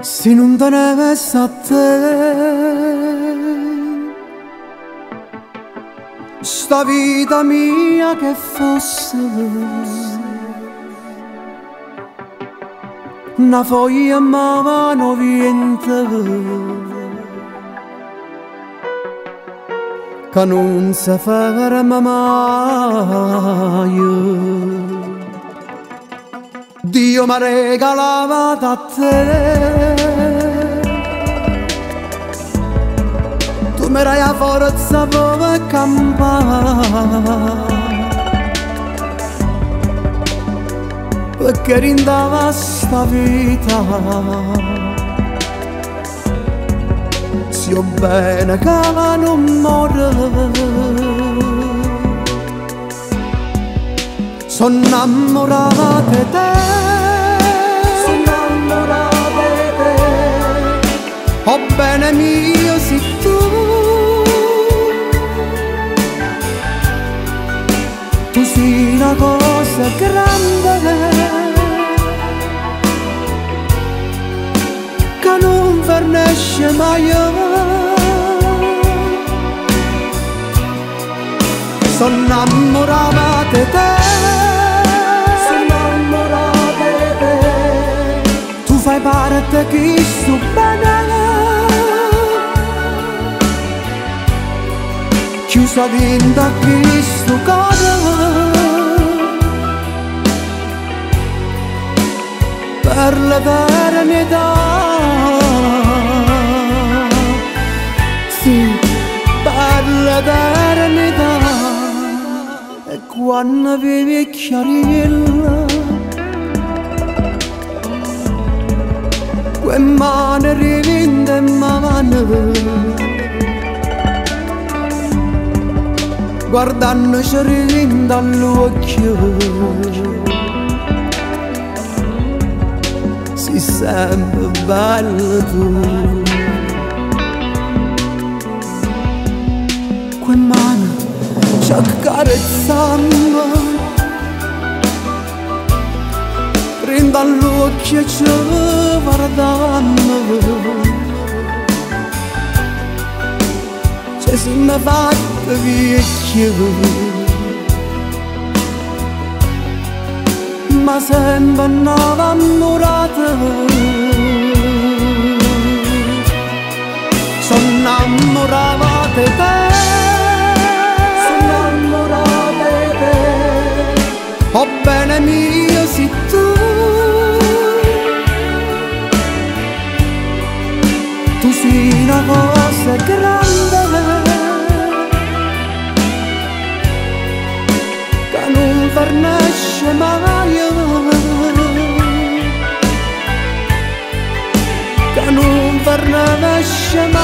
se non te ne avessi a te. Sta vita mia che fosse una foglia ma mano viente che non si ferma mai Dio mi ha regalato a te. Tu mi dai la forza per campare Perché rindava sta vita. Sia bene che non muore di te. Di te. Oh bene mio sei tu. Tu sei una cosa grande. Che non vernesce mai di te chiusa dentro a questo cuore per l'eternità sì per l'eternità e quando vivi chiarilla quelle mani rivinde mano guardandoci rivinda all'occhio si sente bello tu quelle mani ci accarezzano prenda all'occhio ci guardando Sesime bak vecchio Ma sembra innamorata Sono innamorata di te Sono innamorata di te Oh bene mio sei tu Tu sei innamorata Hashem.